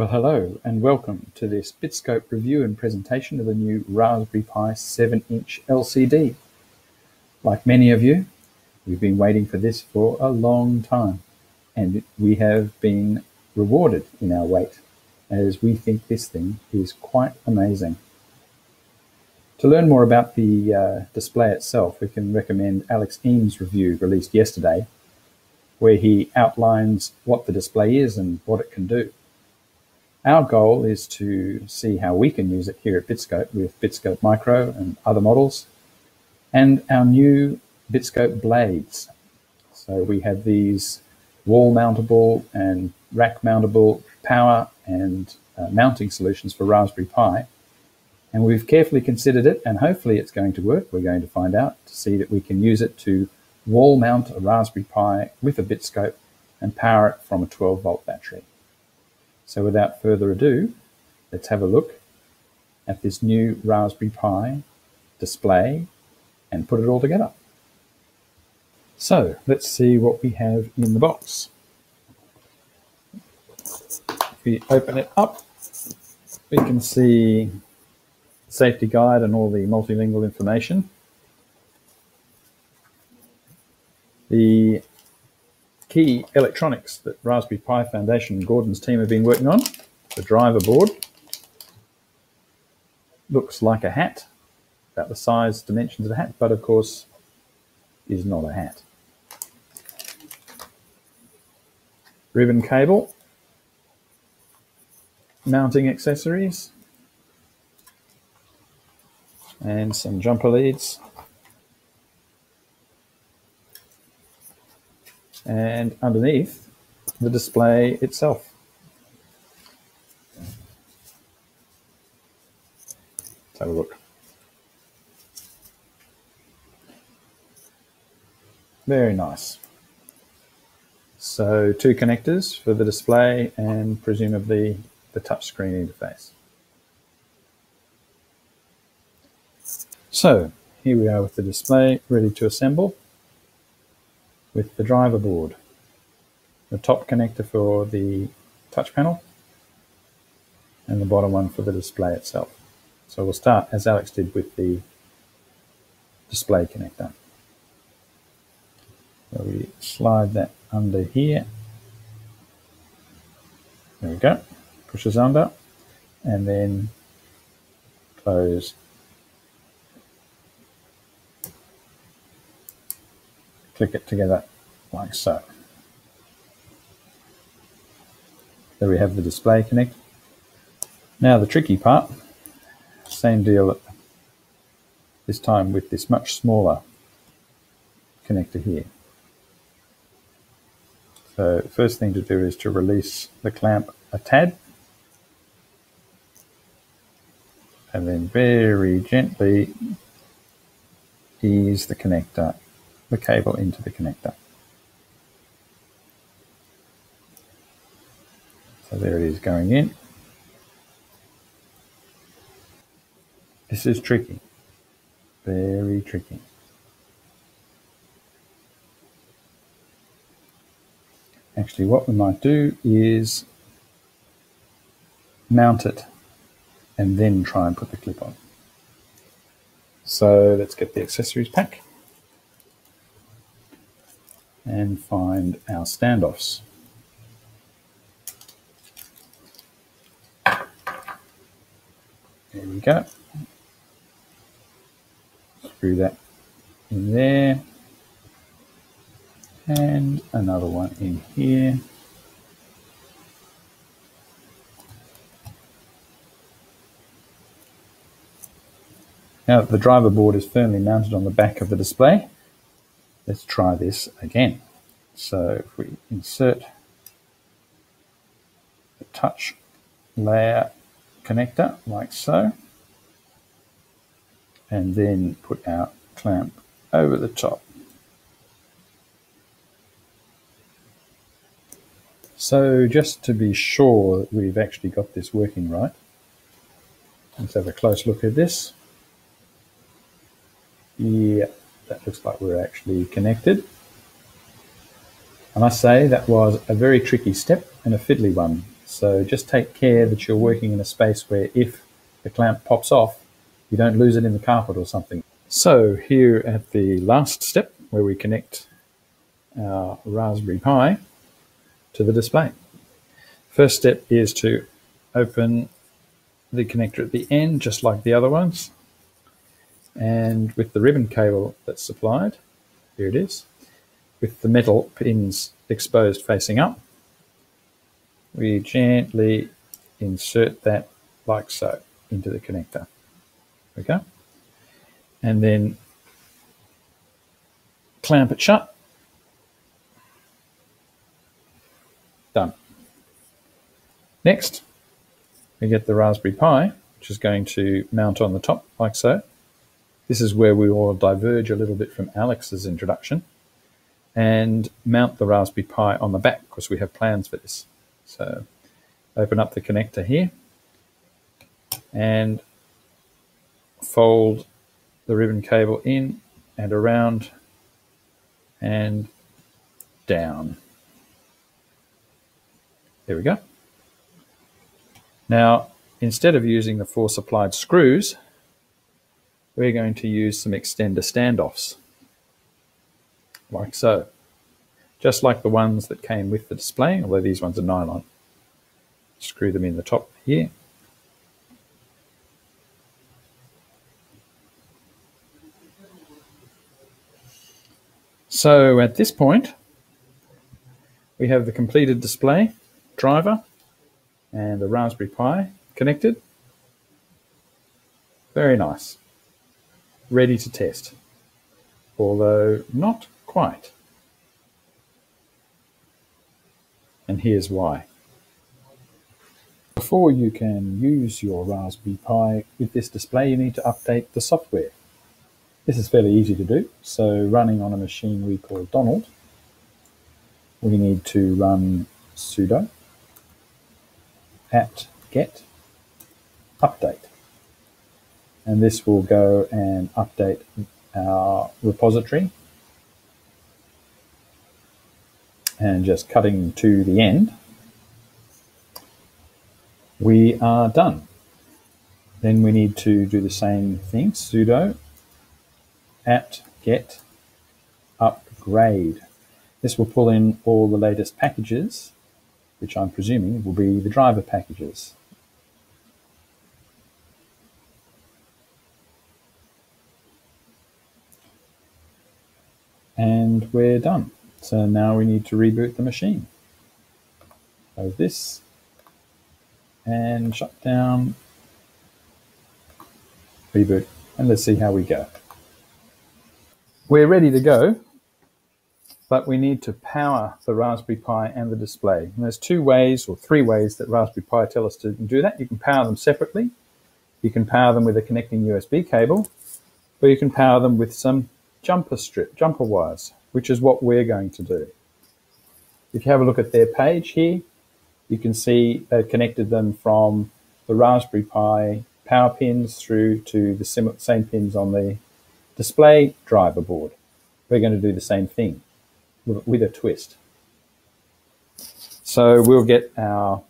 Well, hello and welcome to this Bitscope review and presentation of the new Raspberry Pi 7-inch LCD. Like many of you, we've been waiting for this for a long time and we have been rewarded in our wait as we think this thing is quite amazing. To learn more about the uh, display itself, we can recommend Alex Eames' review released yesterday, where he outlines what the display is and what it can do. Our goal is to see how we can use it here at Bitscope with Bitscope Micro and other models, and our new Bitscope blades. So we have these wall mountable and rack mountable power and uh, mounting solutions for Raspberry Pi. And we've carefully considered it, and hopefully it's going to work. We're going to find out to see that we can use it to wall mount a Raspberry Pi with a Bitscope and power it from a 12 volt battery. So without further ado, let's have a look at this new Raspberry Pi display and put it all together. So let's see what we have in the box. If we open it up, we can see the safety guide and all the multilingual information. The key electronics that Raspberry Pi Foundation and Gordon's team have been working on. The driver board looks like a hat, about the size, dimensions of a hat, but of course is not a hat. Ribbon cable, mounting accessories, and some jumper leads. And underneath the display itself. Let's have a look. Very nice. So two connectors for the display and presumably the touchscreen interface. So here we are with the display ready to assemble with the driver board, the top connector for the touch panel, and the bottom one for the display itself. So we'll start, as Alex did, with the display connector. So we slide that under here. There we go. Pushes under, and then close click it together like so. There we have the display connect. Now the tricky part, same deal this time with this much smaller connector here. So first thing to do is to release the clamp a tad and then very gently ease the connector the cable into the connector. So there it is going in. This is tricky, very tricky. Actually, what we might do is mount it and then try and put the clip on. So let's get the accessories pack and find our standoffs. There we go. Screw that in there. And another one in here. Now that the driver board is firmly mounted on the back of the display, Let's try this again. So if we insert the touch layer connector like so, and then put our clamp over the top. So just to be sure that we've actually got this working right, let's have a close look at this. Yeah, that looks like we're actually connected. I must say that was a very tricky step and a fiddly one. So just take care that you're working in a space where if the clamp pops off, you don't lose it in the carpet or something. So here at the last step where we connect our Raspberry Pi to the display. First step is to open the connector at the end, just like the other ones. And with the ribbon cable that's supplied, here it is, with the metal pins exposed facing up, we gently insert that like so into the connector. Okay? And then clamp it shut. Done. Next, we get the Raspberry Pi, which is going to mount on the top like so. This is where we will diverge a little bit from Alex's introduction and mount the Raspberry Pi on the back because we have plans for this. So open up the connector here and fold the ribbon cable in and around and down. There we go. Now, instead of using the four supplied screws, we're going to use some extender standoffs, like so. Just like the ones that came with the display, although these ones are nylon. Screw them in the top here. So at this point, we have the completed display, driver, and the Raspberry Pi connected. Very nice. Ready to test, although not quite. And here's why. Before you can use your Raspberry Pi with this display, you need to update the software. This is fairly easy to do. So running on a machine we call Donald, we need to run sudo apt get update. And this will go and update our repository. And just cutting to the end, we are done. Then we need to do the same thing, sudo apt get upgrade. This will pull in all the latest packages which I'm presuming will be the driver packages. And we're done. So now we need to reboot the machine. Close this and shut down, reboot, and let's see how we go. We're ready to go but we need to power the Raspberry Pi and the display. And there's two ways or three ways that Raspberry Pi tell us to do that. You can power them separately. You can power them with a connecting USB cable, or you can power them with some jumper strip, jumper wires, which is what we're going to do. If you have a look at their page here, you can see they've connected them from the Raspberry Pi power pins through to the same pins on the display driver board. We're going to do the same thing with a twist. So we'll get our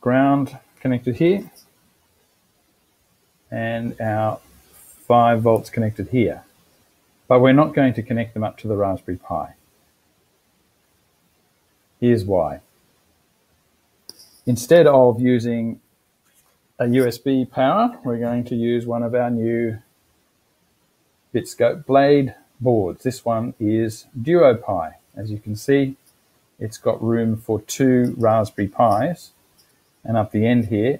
ground connected here and our 5 volts connected here. But we're not going to connect them up to the Raspberry Pi. Here's why. Instead of using a USB power, we're going to use one of our new Bitscope Blade boards. This one is DuoPi. As you can see, it's got room for two Raspberry Pis. And up the end here,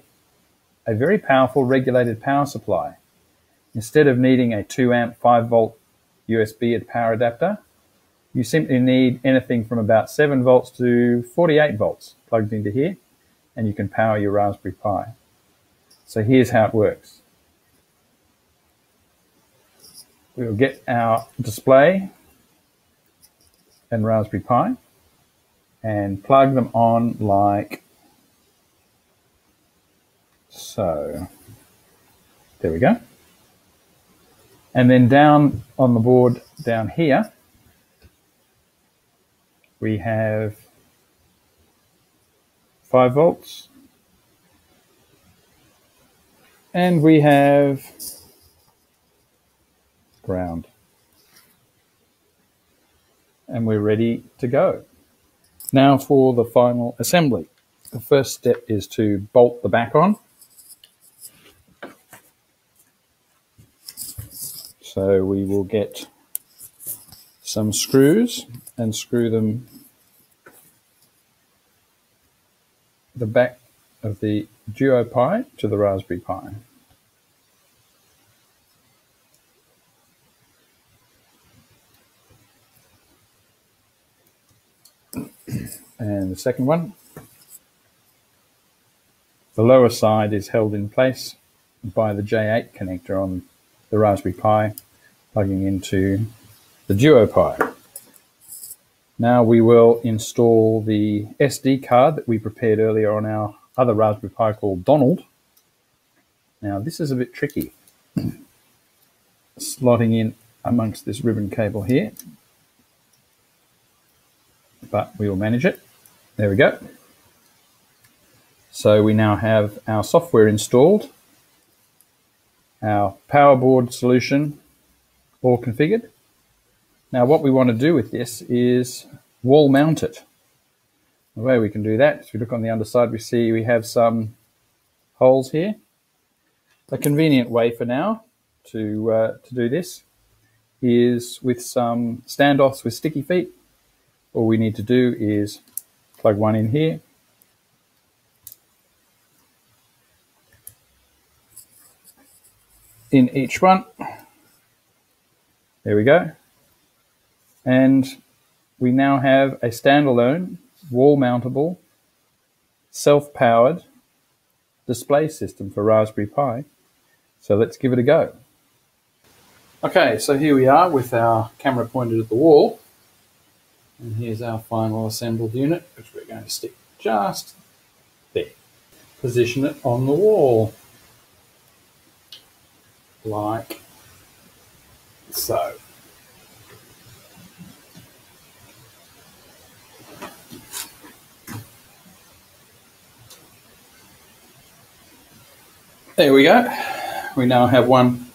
a very powerful regulated power supply. Instead of needing a 2 amp 5 volt USB power adapter, you simply need anything from about 7 volts to 48 volts plugged into here, and you can power your Raspberry Pi. So here's how it works. we'll get our display and Raspberry Pi and plug them on like so. There we go. And then down on the board down here, we have 5 volts. And we have ground. And we're ready to go. Now for the final assembly. The first step is to bolt the back on. So we will get some screws and screw them the back of the Duo Pi to the Raspberry Pi. And the second one, the lower side is held in place by the J8 connector on the Raspberry Pi plugging into the Duo Pi. Now we will install the SD card that we prepared earlier on our other Raspberry Pi called Donald. Now this is a bit tricky. Slotting in amongst this ribbon cable here. But we will manage it. There we go. So we now have our software installed, our power board solution all configured. Now what we want to do with this is wall mount it. The way we can do that, if we look on the underside, we see we have some holes here. A convenient way for now to, uh, to do this is with some standoffs with sticky feet. All we need to do is plug one in here. In each one. There we go. And we now have a standalone wall mountable self-powered display system for Raspberry Pi. So let's give it a go. Okay, so here we are with our camera pointed at the wall. And here's our final assembled unit, which we're going to stick just there. Position it on the wall, like so. There we go. We now have one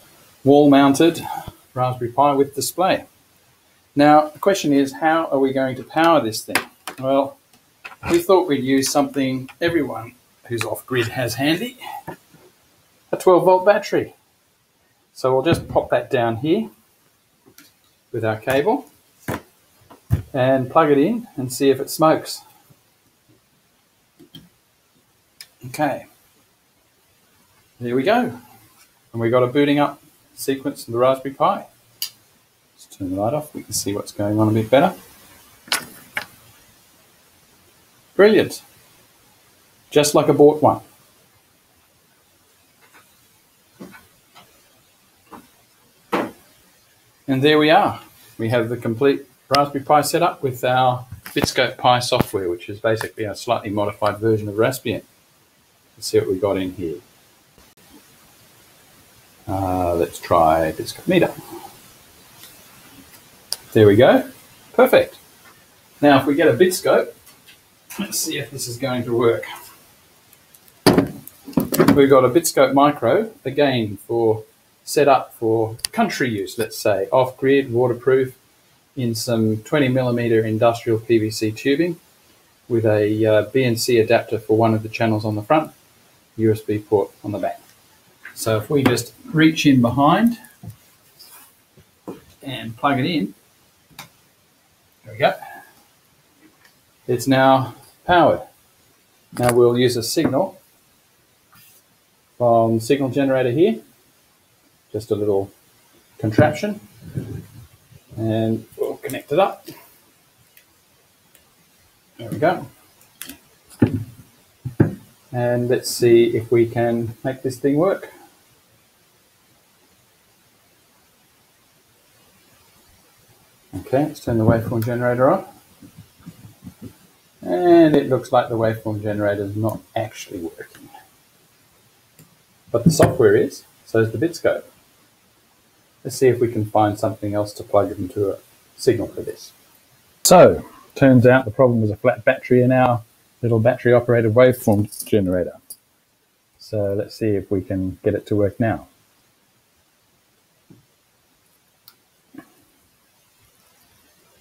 wall-mounted Raspberry Pi with display. Now, the question is, how are we going to power this thing? Well, we thought we'd use something everyone who's off-grid has handy, a 12-volt battery. So we'll just pop that down here with our cable and plug it in and see if it smokes. Okay, there we go. And we got a booting up sequence of the Raspberry Pi. Let's turn the light off, we can see what's going on a bit better. Brilliant. Just like I bought one. And there we are. We have the complete Raspberry Pi set up with our Bitscope Pi software, which is basically a slightly modified version of Raspbian. Let's see what we got in here. Uh, let's try Bitscope Meter. There we go. Perfect. Now, if we get a Bitscope, let's see if this is going to work. We've got a Bitscope Micro, again, for set up for country use, let's say, off-grid, waterproof, in some 20 millimeter industrial PVC tubing with a uh, BNC adapter for one of the channels on the front, USB port on the back. So if we just reach in behind and plug it in, there we go. It's now powered. Now we'll use a signal from signal generator here, just a little contraption, and we'll connect it up. There we go. And let's see if we can make this thing work. Okay, let's turn the waveform generator on. And it looks like the waveform generator is not actually working. But the software is, so is the Bitscope. Let's see if we can find something else to plug into a signal for this. So, turns out the problem was a flat battery in our little battery operated waveform generator. So let's see if we can get it to work now.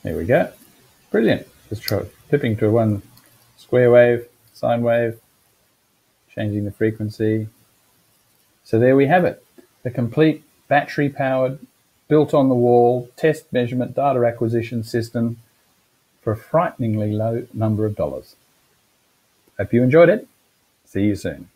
There we go. Brilliant. Just try to one square wave, sine wave, changing the frequency. So there we have it. The complete battery powered, built on the wall, test measurement data acquisition system for a frighteningly low number of dollars. Hope you enjoyed it. See you soon.